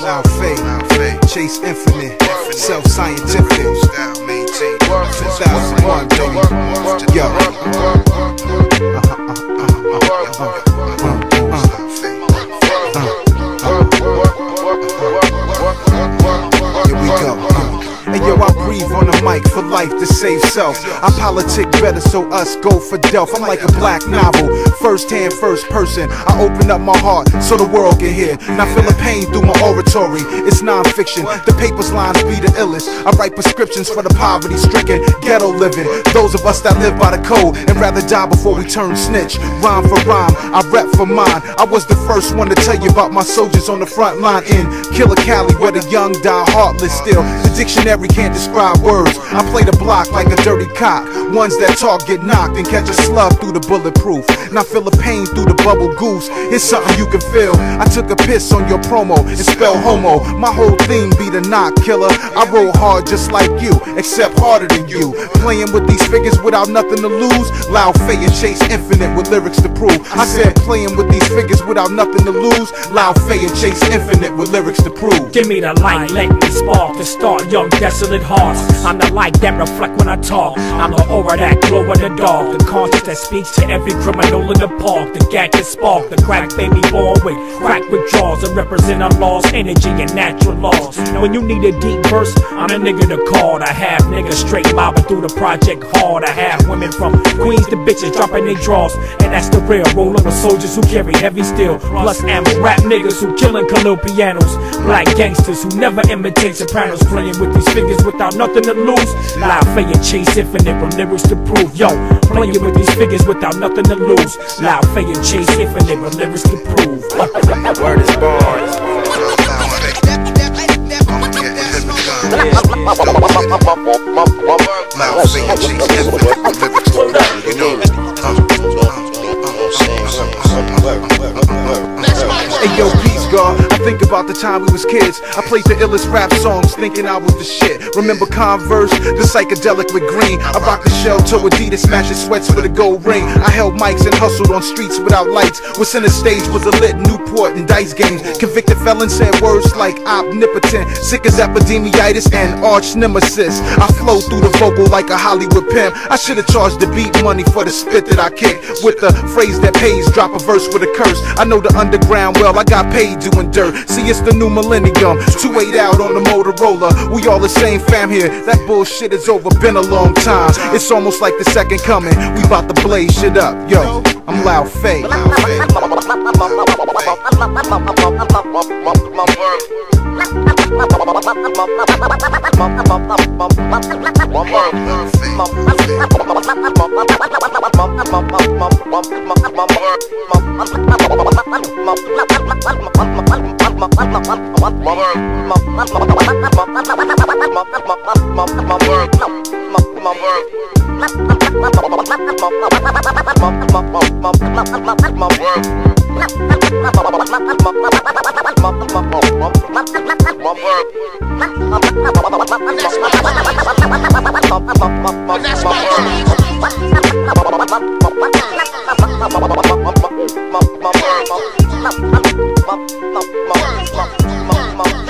Lao Fai, Chace Infinite, Self Scientific. For life to save self. I politic better, so us go for Delph. I'm like a black novel, first hand, first person. I open up my heart so the world can hear. Now feel the pain through my oratory. It's non-fiction. The paper's lines be the illest. I write prescriptions for the poverty stricken, ghetto living. Those of us that live by the code and rather die before we turn snitch. Rhyme for rhyme, I rep for mine. I was the first one to tell you about my soldiers on the front line in Killer Cali, where the young die heartless still. The dictionary can't describe words. I the like a dirty cop. Ones that talk get knocked and catch a slug through the bulletproof. Now feel the pain through the bubble goose. It's something you can feel. I took a piss on your promo and spell homo. My whole theme be the knock killer. I roll hard just like you, except harder than you. Playing with these figures without nothing to lose. Lao Fai and Chace Infinite with lyrics to prove. I said playing with these figures without nothing to lose. Lao Fai and Chace Infinite with lyrics to prove. Give me the light, let me spark to start young desolate hearts. I'm the light that reflect when I talk. I'm the aura that glow in the dark. The conscience that speaks to every criminal in the park. The gat gadget spark, the crack baby born with crack withdrawals and represent our lost energy and natural laws. When you need a deep verse, I'm a nigga to call. I have niggas straight mobbing through the project hard. I have women from Queens to bitches dropping their draws. And that's the real roller with soldiers who carry heavy steel. Plus ammo, rap niggas who killing Khalil pianos. Black gangsters who never imitate sopranos. Playing with these figures without nothing to lose. Loud your and Chace Infinite with lyrics to prove. Yo, playing with these figures without nothing to lose. Lao Fai and Chace Infinite with lyrics to prove. Word is bars. Lao Fai and Chace Infinite. Lyrics to prove. You know. Hey yo, peace God. Think about the time we was kids. I played the illest rap songs, thinking I was the shit. Remember Converse, the psychedelic with green. I rocked the shell to Adidas, smashing sweats with a gold ring. I held mics and hustled on streets without lights. Was center stage was a lit Newport and dice games. Convicted felon said words like omnipotent, sick as epidemiitis and arch nemesis. I flow through the vocal like a Hollywood pimp. I should have charged the beat money for the spit that I kick. With the phrase that pays, drop a verse with a curse. I know the underground well, I got paid doing dirt. See, it's the new millennium. 2 8 out on the Motorola. We all the same fam here. That bullshit is over, been a long time. It's almost like the second coming. We about to blaze shit up. Yo, I'm Lao Fai. One that's my work. my, my, my, my,